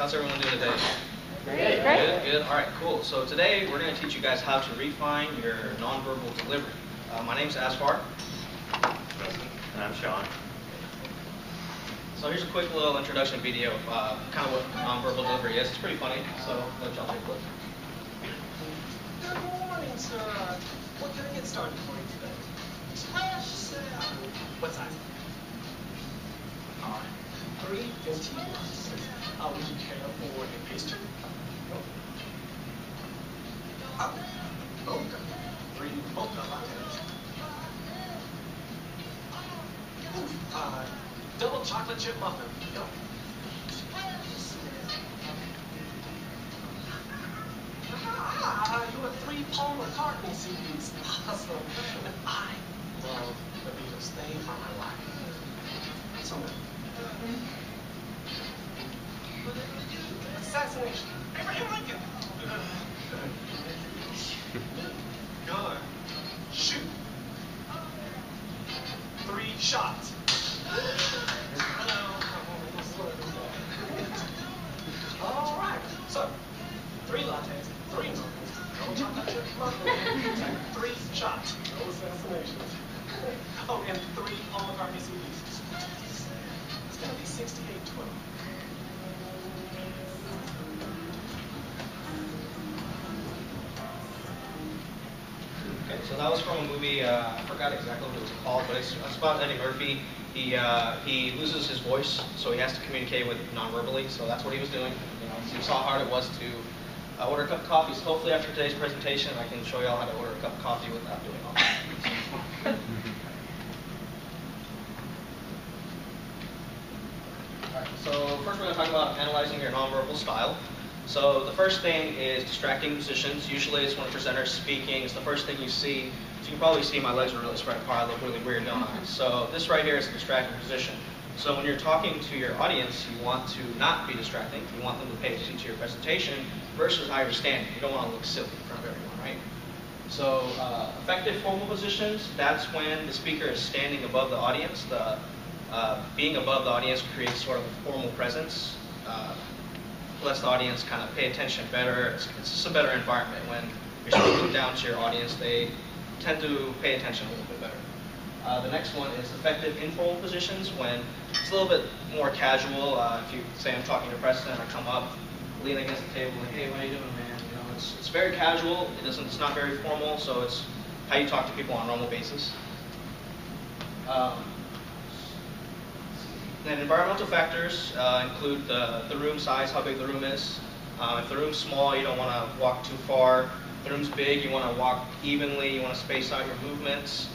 How's everyone doing today? Great. Good, good. All right, cool. So today we're going to teach you guys how to refine your nonverbal delivery. Uh, my name's Asfar. And I'm Sean. So here's a quick little introduction video of uh, kind of what nonverbal delivery is. It's pretty funny, so let y'all take a look. Good morning, sir. What can I get started for you today? Trash sale. What size? All right. Three fifteen. How would you care for a pastry? Mocha lattes. Ooh, uh, double chocolate chip muffin. Go. Ah, you have three Paul McCartney CDs. Awesome. And I love the Beatles. They are my life. So, assassination. Abraham Lincoln. Shoot. Three shots. All right. So, three lattes, three mochas, three shots, no assassinations. Oh, and three Paul McCartney CDs. It's gonna be 6812. Okay, so that was from a movie. Uh, I forgot exactly what it was called, but it's, it's about Eddie Murphy. He uh, he loses his voice, so he has to communicate with non-verbally. So that's what he was doing. You know, so you saw how hard it was to uh, order a cup of coffee. So hopefully after today's presentation, I can show you all how to order a cup of coffee without doing all that. so first we're going to talk about analyzing your nonverbal style. So the first thing is distracting positions. Usually it's when a presenter is speaking. It's the first thing you see. So you can probably see my legs are really spread apart. I look really weird, don't I? So this right here is a distracting position. So when you're talking to your audience, you want to not be distracting. You want them to pay attention to your presentation versus how you're standing. You don't want to look silly in front of everyone, right? So uh, effective formal positions, that's when the speaker is standing above the audience. The uh, being above the audience creates sort of a formal presence. Uh, lets the audience kind of pay attention better. It's, it's just a better environment when you're speaking down to your audience. They tend to pay attention a little bit better. Uh, the next one is effective informal positions when it's a little bit more casual. Uh, if you say I'm talking to Preston, I come up, lean against the table, like, hey, what are you doing, man? You know, it's, it's very casual. It doesn't. It's not very formal. So it's how you talk to people on a normal basis. Um, then environmental factors uh, include the, the room size, how big the room is. Uh, if the room's small, you don't want to walk too far. If the room's big, you want to walk evenly. You want to space out your movements.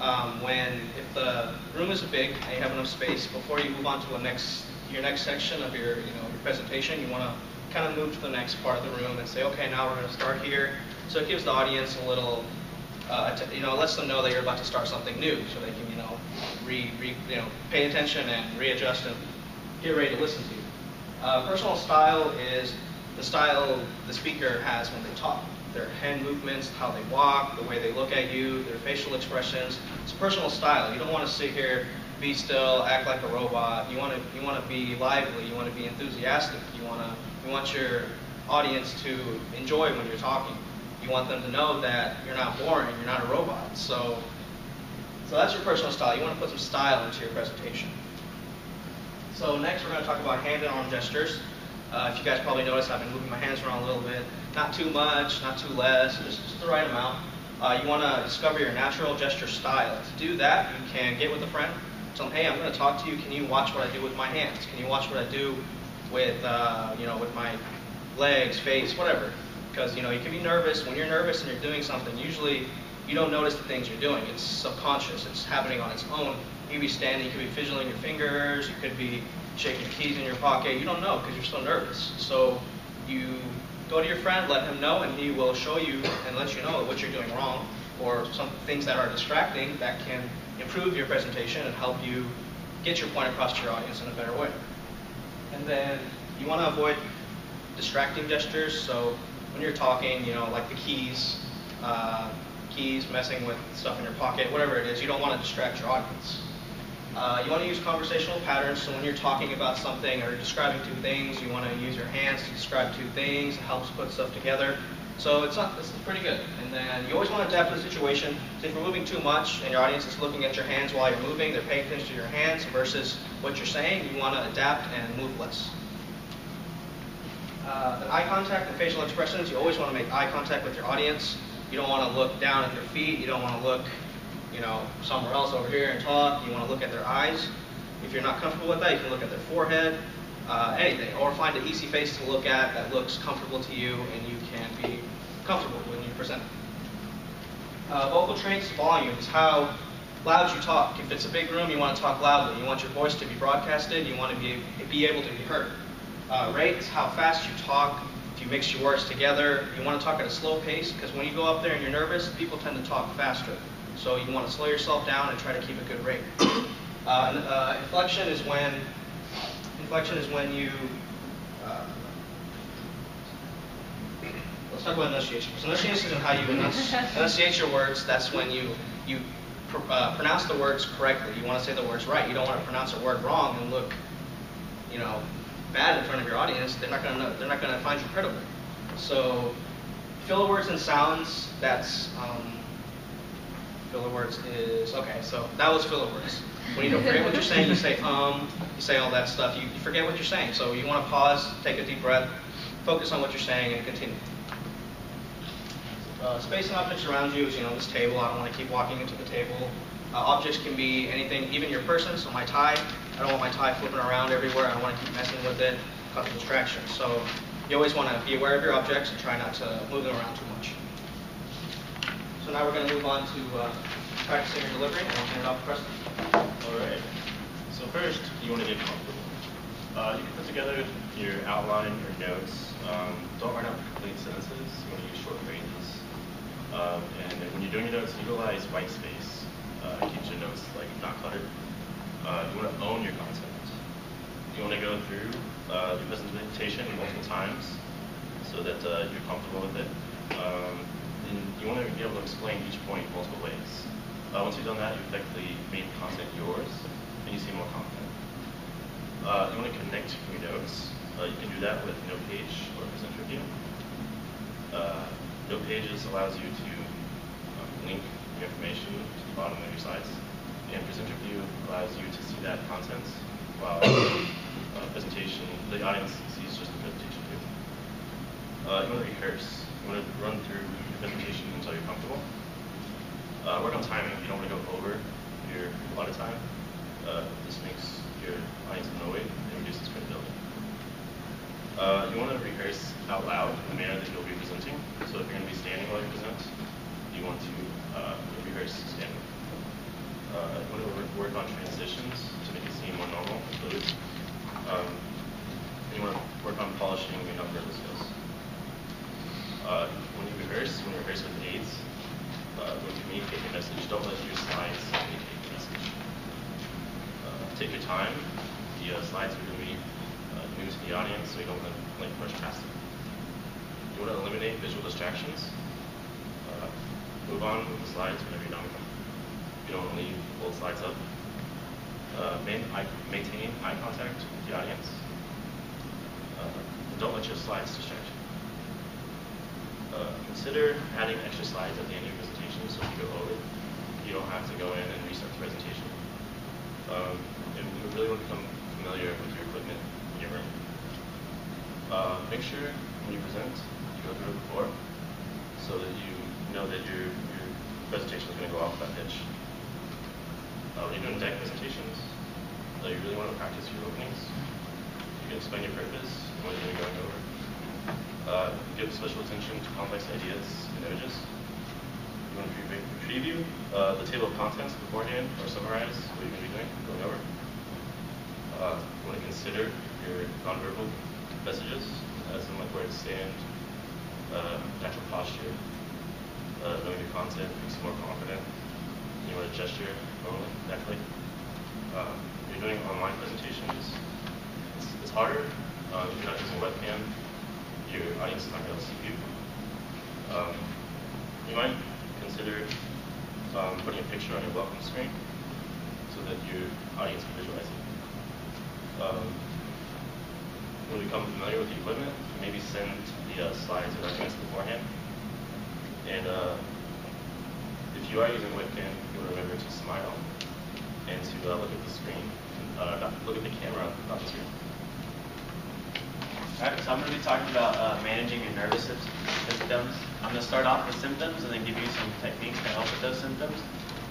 Um, when if the room is big and you have enough space, before you move on to a next your next section of your you know your presentation, you want to kind of move to the next part of the room and say, okay, now we're going to start here. So it gives the audience a little uh, you know, lets them know that you're about to start something new, so they can, you know, re, re, you know, pay attention and readjust and get ready to listen to you. Uh, personal style is the style the speaker has when they talk. Their hand movements, how they walk, the way they look at you, their facial expressions. It's personal style. You don't want to sit here, be still, act like a robot. You want to, you want to be lively. You want to be enthusiastic. You want to, you want your audience to enjoy when you're talking you want them to know that you're not boring, you're not a robot. So, so that's your personal style. You want to put some style into your presentation. So next we're going to talk about hand and arm gestures. Uh, if you guys probably noticed, I've been moving my hands around a little bit. Not too much, not too less, just, just the right amount. Uh, you want to discover your natural gesture style. To do that, you can get with a friend. Tell them, hey, I'm going to talk to you. Can you watch what I do with my hands? Can you watch what I do with, uh, you know, with my legs, face, whatever? because you know you can be nervous when you're nervous and you're doing something usually you don't notice the things you're doing. It's subconscious. It's happening on its own. You could be standing you could be fidgeting your fingers you could be shaking your keys in your pocket. You don't know because you're so nervous. So you go to your friend let him know and he will show you and let you know what you're doing wrong or some things that are distracting that can improve your presentation and help you get your point across to your audience in a better way. And then you want to avoid distracting gestures. So when you're talking, you know, like the keys, uh, keys, messing with stuff in your pocket, whatever it is, you don't want to distract your audience. Uh, you want to use conversational patterns, so when you're talking about something or describing two things, you want to use your hands to describe two things. It helps put stuff together. So it's not, this is pretty good. And then you always want to adapt to the situation. So if you're moving too much and your audience is looking at your hands while you're moving, they're paying attention to your hands versus what you're saying, you want to adapt and move less. Uh, eye contact and facial expressions, you always want to make eye contact with your audience. You don't want to look down at their feet. You don't want to look, you know, somewhere else over here and talk. You want to look at their eyes. If you're not comfortable with that, you can look at their forehead, uh, anything, or find an easy face to look at that looks comfortable to you and you can be comfortable when you present. Uh, vocal traits, volume is how loud you talk. If it's a big room, you want to talk loudly. You want your voice to be broadcasted. You want to be, be able to be heard. Uh, rate is how fast you talk. If you mix your words together, you want to talk at a slow pace because when you go up there and you're nervous, people tend to talk faster. So you want to slow yourself down and try to keep a good rate. Uh, and, uh, inflection is when inflection is when you uh, let's talk about enunciation. So enunciation is how you enunci- enunciate your words. That's when you you pr- uh, pronounce the words correctly. You want to say the words right. You don't want to pronounce a word wrong and look, you know, bad in front of your audience. They're not gonna they're not gonna find you credible. So filler words and sounds. That's um, filler words is okay. So that was filler words. When you don't forget what you're saying, you say um, you say all that stuff. You, you forget what you're saying. So you want to pause, take a deep breath, focus on what you're saying, and continue. Uh, space and objects around you is, you know, this table. I don't want to keep walking into the table. Uh, objects can be anything, even your person. So my tie, I don't want my tie flipping around everywhere. I don't want to keep messing with it, causing distractions. So you always want to be aware of your objects and try not to move them around too much. So now we're going to move on to uh, practicing your delivery, and I'll hand it off to Preston. All right. So first, you want to get comfortable. Uh, you can put together your outline, your notes. Um, don't write out complete sentences. You want to use short phrases. Um, and when you're doing your notes, utilize white space. Uh, keeps your notes like not cluttered. Uh, you want to own your content. You want to go through uh, your presentation multiple times so that uh, you're comfortable with it. Um, and you want to be able to explain each point multiple ways. Uh, once you've done that, you effectively made the content yours, and you seem more confident. Uh, you want to connect your notes. Uh, you can do that with Note Page or Presenter View. Uh, Note Pages allows you to um, link your information to the bottom of your slides, and Presenter View allows you to see that content while uh, presentation, the audience sees just the presentation view. Uh, you want to rehearse. You want to run through your presentation until you're comfortable. Uh, work on timing. You don't want to go over your allotted time. Uh, this makes your audience annoyed and reduces credibility. Uh, you want to rehearse out loud in the manner that you'll be presenting. So if you're going to be standing while you present, you want to uh, rehearse standing. Uh, want to work, on transitions to make it seem more normal and. Um, you want to work on polishing your nonverbal skills. Uh, when you rehearse, when you rehearse with aids, uh, when you communicate your message, don't let your slides communicate the message. Uh, take your time. The uh, slides are going to be uh, new to the audience, so you don't like rush past them. You want to eliminate visual distractions. Uh, move on with the slides whenever you're done. You don't leave old slides up. Uh, main, eye, maintain eye contact with the audience. Uh, don't let your slides distract you. Uh, consider adding extra slides at the end of your presentation so if you go over, you don't have to go in and restart the presentation. Um, you really want to become familiar with your equipment in your room. Uh, make sure when you present, you go through it before so that you know that your, your presentation is going to go off that pitch. Doing deck presentations, uh, you really want to practice your openings. You can explain your purpose and what you're going over. Uh, give special attention to complex ideas and images. You want to pre- preview uh, the table of contents beforehand or summarize what you're going to be doing, going over. Uh, you want to consider your nonverbal messages, as in like where to stand, uh, natural posture, uh, knowing your content makes you more confident. You want to gesture normally, naturally. Uh, you're doing online presentations. It's, it's harder uh, if you're not using webcam your audience is not going to see you. Um, you might consider um, putting a picture on your welcome screen so so that your audience can visualize it. Um, when you become familiar with the equipment, maybe send the uh, slides or documents beforehand. And uh, if you are using webcam, you'll remember to smile and to uh, look at the screen, uh, look at the camera, not the screen. All right, so I'm going to be talking about uh, managing your nervous sys- symptoms. I'm going to start off with symptoms and then give you some techniques to help with those symptoms.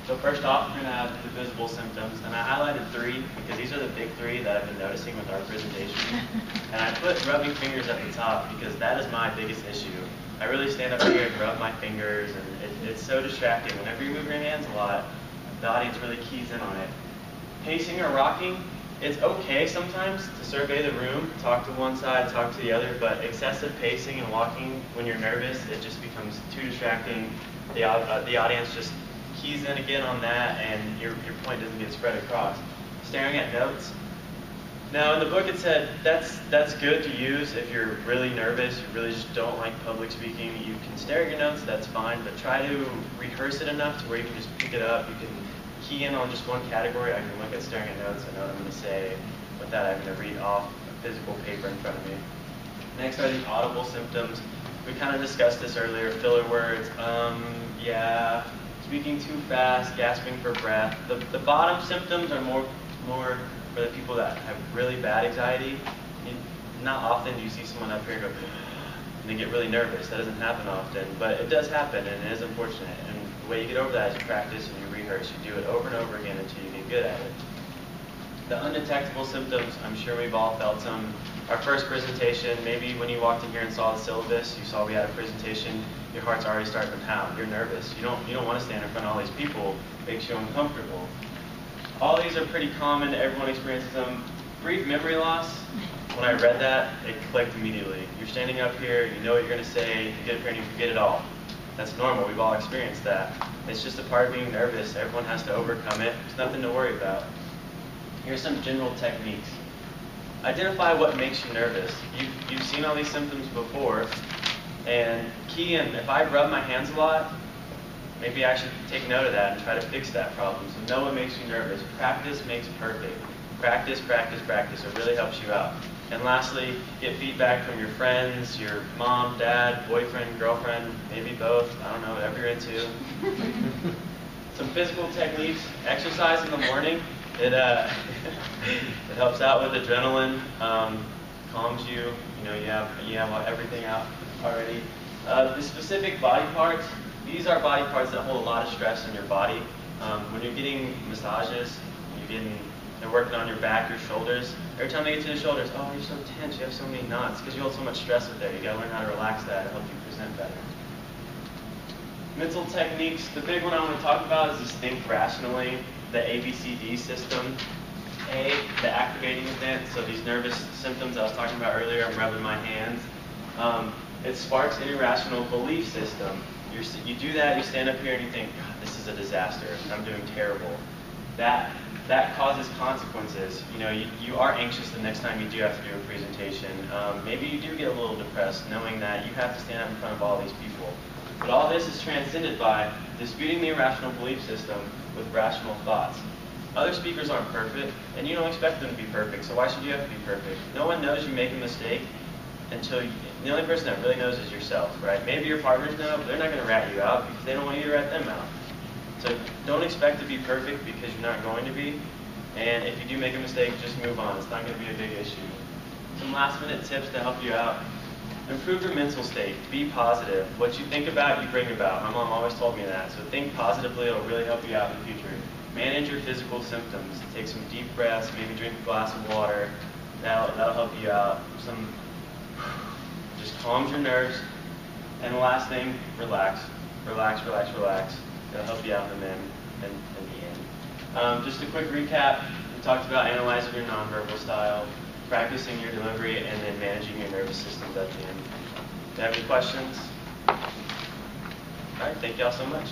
So first off, we're going to have the visible symptoms, and I highlighted three because these are the big three that I've been noticing with our presentation. And I put rubbing fingers at the top because that is my biggest issue. I really stand up here and rub my fingers, and it, it's so distracting. Whenever you move your hands a lot, the audience really keys in on it. Pacing or rocking, it's okay sometimes to survey the room, talk to one side, talk to the other, but excessive pacing and walking when you're nervous, it just becomes too distracting. The, uh, the audience just keys in again on that, and your, your point doesn't get spread across. Staring at notes. Now, in the book, it said that's that's good to use if you're really nervous, you really just don't like public speaking. You can stare at your notes, that's fine, but try to rehearse it enough to where you can just pick it up. You can key in on just one category. I can look at staring at notes. I know what I'm going to say. With that, I'm going to read off a physical paper in front of me. Next are the audible symptoms. We kind of discussed this earlier. Filler words. Um, yeah. Speaking too fast, gasping for breath. The, the bottom symptoms are more more for the people that have really bad anxiety. You, not often do you see someone up here go and they get really nervous. That doesn't happen often, but it does happen, and it is unfortunate. And the way you get over that is you practice and you rehearse. You do it over and over again until you get good at it. The undetectable symptoms, I'm sure we've all felt them. Our first presentation, maybe when you walked in here and saw the syllabus, you saw we had a presentation, your heart's already starting to pound. You're nervous. You don't, you don't want to stand in front of all these people. It makes you uncomfortable. All these are pretty common. Everyone experiences them. Brief memory loss. When I read that, it clicked immediately. You're standing up here, you know what you're going to say, you get up here and you forget it all. That's normal. We've all experienced that. It's just a part of being nervous. Everyone has to overcome it. There's nothing to worry about. Here's some general techniques. Identify what makes you nervous. You've, you've seen all these symptoms before, and key in. If I rub my hands a lot, maybe I should take note of that and try to fix that problem. So know what makes you nervous. Practice makes perfect. Practice, practice, practice. It really helps you out. And lastly, get feedback from your friends, your mom, dad, boyfriend, girlfriend, maybe both. I don't know, whatever you're into. Some physical techniques. Exercise in the morning. It uh, it helps out with adrenaline, um, calms you. You know, you have you have everything out already. Uh, the specific body parts. These are body parts that hold a lot of stress in your body. Um, when you're getting massages, you're getting they're working on your back, your shoulders. Every time they get to the shoulders, oh, you're so tense, you have so many knots, because you hold so much stress up there. You gotta learn how to relax that to help you present better. Mental techniques. The big one I want to talk about is just think rationally. The ABCD system. A, the activating event. So these nervous symptoms I was talking about earlier. I'm rubbing my hands. Um, it sparks an irrational belief system. You're, you do that, you stand up here and you think, God, this is a disaster. I'm doing terrible. That that causes consequences. You know, you, you are anxious the next time you do have to do a presentation. Um, maybe you do get a little depressed knowing that you have to stand up in front of all these people. But all this is transcended by disputing the irrational belief system with rational thoughts. Other speakers aren't perfect, and you don't expect them to be perfect, so why should you have to be perfect? No one knows you make a mistake until you, the only person that really knows is yourself, right? Maybe your partners know, but they're not going to rat you out because they don't want you to rat them out. So don't expect to be perfect because you're not going to be. And if you do make a mistake, just move on. It's not going to be a big issue. Some last minute tips to help you out. Improve your mental state. Be positive. What you think about, you bring about. My mom always told me that. So think positively. It'll really help you out in the future. Manage your physical symptoms. Take some deep breaths. Maybe drink a glass of water. That'll, that'll help you out. Some just calms your nerves. And the last thing, relax. Relax, relax, relax. It'll help you out in the end. In, in the end. Um, just a quick recap. We talked about analyzing your nonverbal style, practicing your delivery, and then managing your nervous systems at the end. Do you have any questions? All right. Thank you all so much.